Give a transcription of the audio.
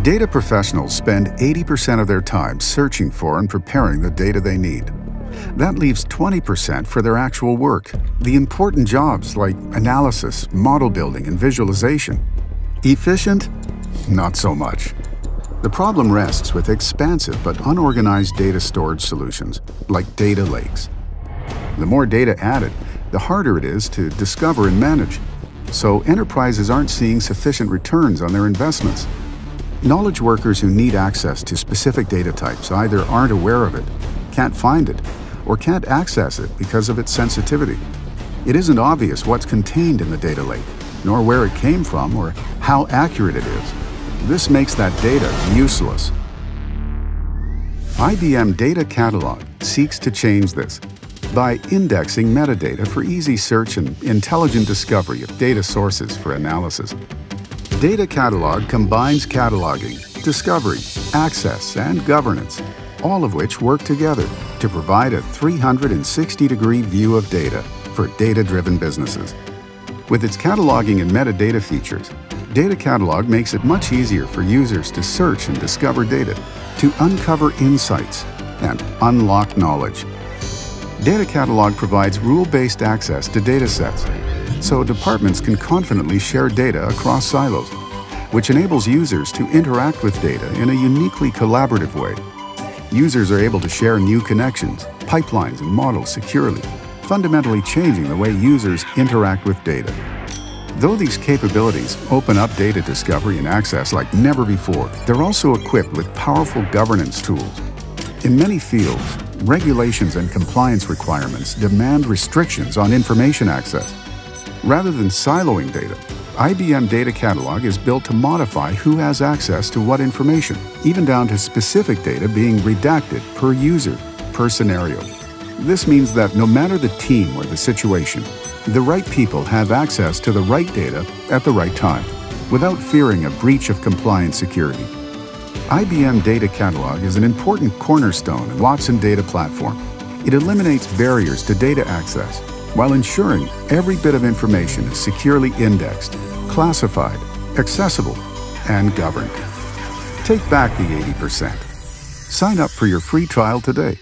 Data professionals spend 80% of their time searching for and preparing the data they need. That leaves 20% for their actual work, the important jobs like analysis, model building, and visualization. Efficient? Not so much. The problem rests with expansive but unorganized data storage solutions, like data lakes. The more data added, the harder it is to discover and manage. So enterprises aren't seeing sufficient returns on their investments. Knowledge workers who need access to specific data types either aren't aware of it, can't find it, or can't access it because of its sensitivity. It isn't obvious what's contained in the data lake, nor where it came from or how accurate it is. This makes that data useless. IBM Data Catalog seeks to change this by indexing metadata for easy search and intelligent discovery of data sources for analysis. Data Catalog combines cataloging, discovery, access, and governance, all of which work together to provide a 360-degree view of data for data-driven businesses. With its cataloging and metadata features, Data Catalog makes it much easier for users to search and discover data, to uncover insights, and unlock knowledge. Data Catalog provides rule-based access to datasets, so departments can confidently share data across silos, which enables users to interact with data in a uniquely collaborative way. Users are able to share new connections, pipelines, and models securely, fundamentally changing the way users interact with data. Though these capabilities open up data discovery and access like never before, they're also equipped with powerful governance tools. In many fields, regulations and compliance requirements demand restrictions on information access. Rather than siloing data, IBM Data Catalog is built to modify who has access to what information, even down to specific data being redacted per user, per scenario. This means that no matter the team or the situation, the right people have access to the right data at the right time, without fearing a breach of compliance security. IBM Data Catalog is an important cornerstone in Watson Data Platform. It eliminates barriers to data access while ensuring every bit of information is securely indexed, classified, accessible, and governed. Take back the 80%. Sign up for your free trial today